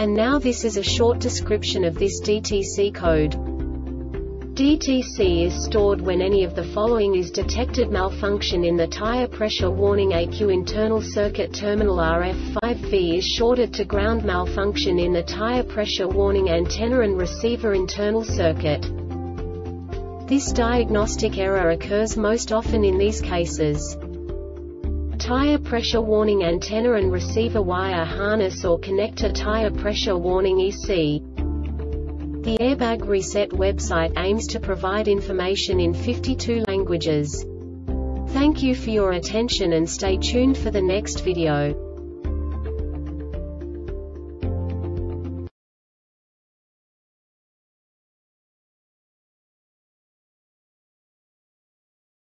And now this is a short description of this DTC code. DTC is stored when any of the following is detected malfunction in the tire pressure warning ECU internal circuit terminal RF5V is shorted to ground malfunction in the tire pressure warning antenna and receiver internal circuit. This diagnostic error occurs most often in these cases tire pressure warning antenna and receiver wire harness or connector tire pressure warning EC. The Airbag Reset website aims to provide information in 52 languages. Thank you for your attention and stay tuned for the next video.